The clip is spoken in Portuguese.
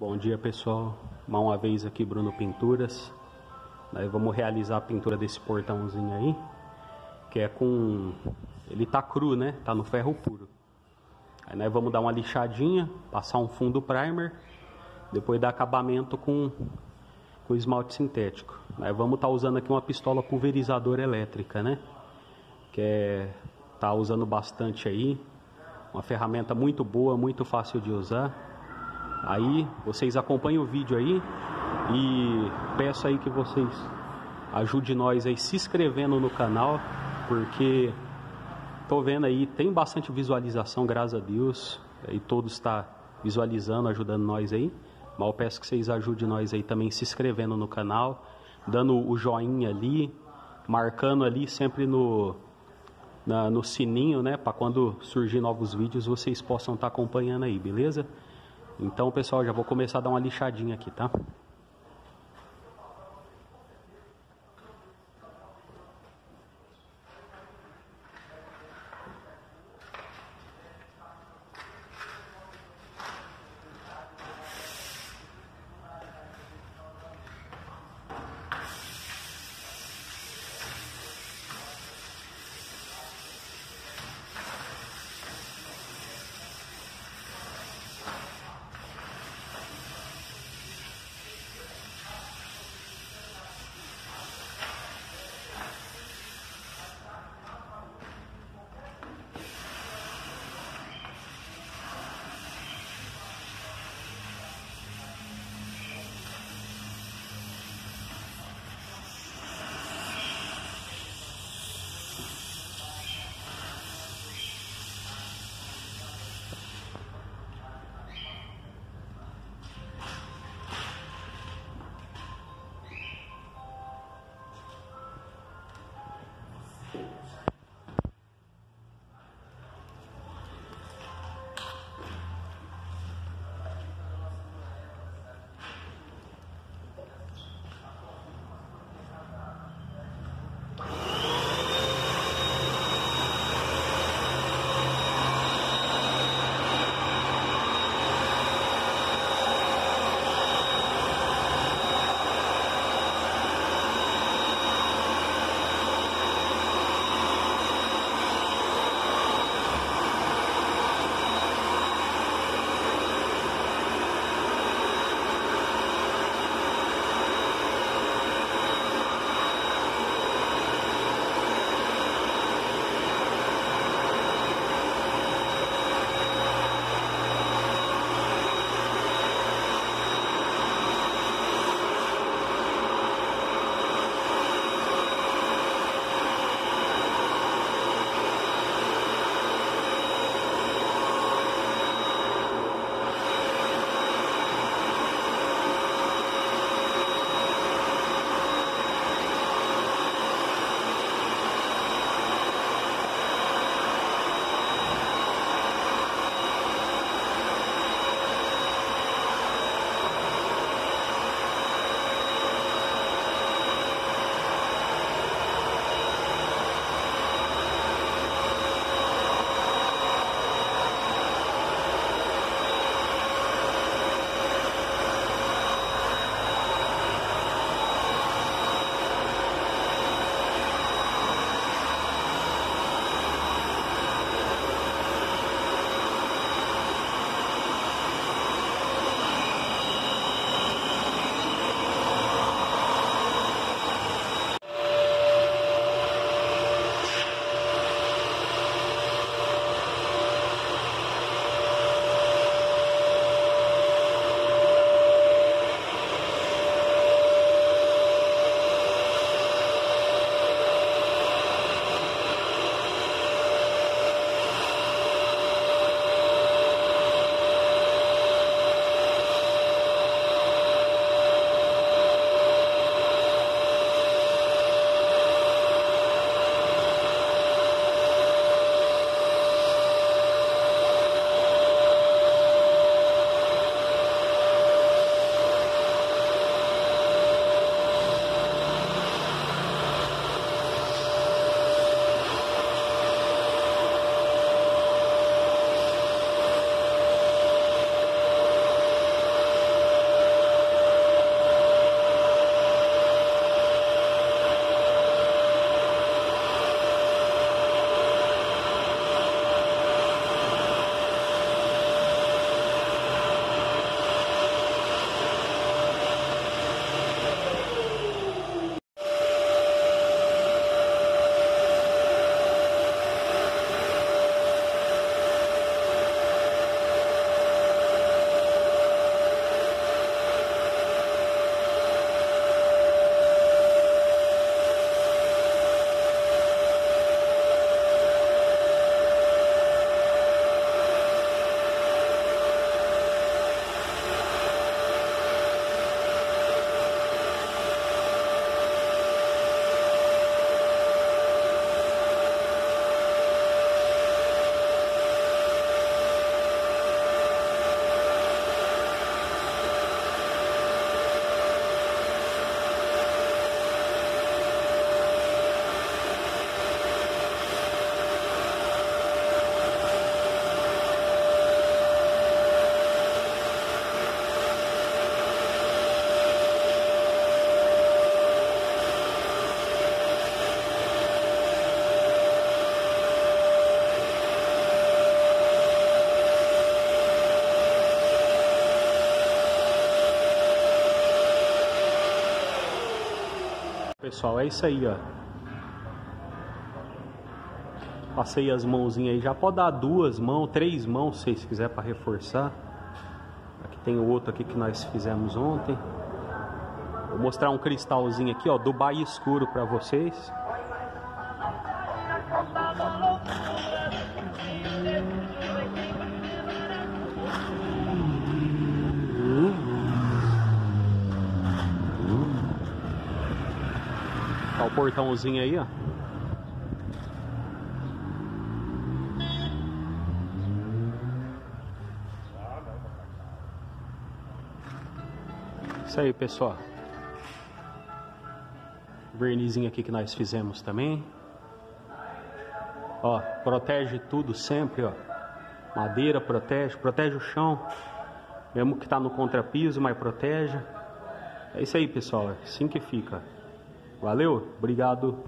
Bom dia pessoal, mais uma vez aqui Bruno Pinturas. Nós vamos realizar a pintura desse portãozinho aí, que é com. Ele tá cru, né? Tá no ferro puro. Aí nós vamos dar uma lixadinha, passar um fundo primer, depois dar acabamento com, com esmalte sintético. Nós vamos estar tá usando aqui uma pistola pulverizadora elétrica, né? Que é. tá usando bastante aí. Uma ferramenta muito boa, muito fácil de usar. Aí vocês acompanhem o vídeo aí e peço aí que vocês ajudem nós aí se inscrevendo no canal, porque tô vendo aí tem bastante visualização, graças a Deus, e todos está visualizando, ajudando nós aí. Mas eu peço que vocês ajudem nós aí também se inscrevendo no canal, dando o joinha ali, marcando ali sempre no na, no sininho, né, para quando surgir novos vídeos vocês possam estar tá acompanhando aí, beleza? Então, pessoal, já vou começar a dar uma lixadinha aqui, tá? Pessoal, é isso aí, ó. Passei as mãozinhas aí, já pode dar duas mãos, três mãos, se quiser para reforçar. Aqui tem o outro aqui que nós fizemos ontem. Vou mostrar um cristalzinho aqui, ó, Dubai escuro para vocês. Portãozinho aí, ó. Isso aí, pessoal. Vernizinho aqui que nós fizemos também. Ó, protege tudo sempre, ó. Madeira protege, protege o chão. Mesmo que tá no contrapiso, mas protege. É isso aí, pessoal. É assim que fica. Valeu, obrigado.